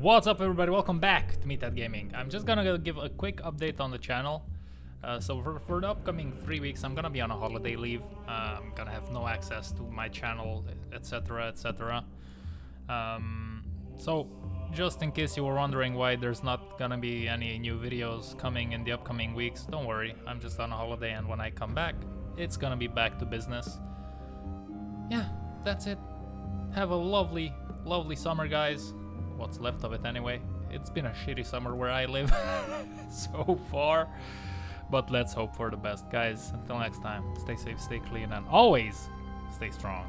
What's up everybody, welcome back to Meathead Gaming. I'm just gonna give a quick update on the channel. Uh, so for, for, the upcoming three weeks, I'm gonna be on a holiday leave. Uh, I'm gonna have no access to my channel, etc, etc. Um, so, just in case you were wondering why there's not gonna be any new videos coming in the upcoming weeks, don't worry, I'm just on a holiday and when I come back, it's gonna be back to business. Yeah, that's it. Have a lovely, lovely summer, guys what's left of it anyway. It's been a shitty summer where I live so far. But let's hope for the best, guys. Until next time, stay safe, stay clean, and always stay strong.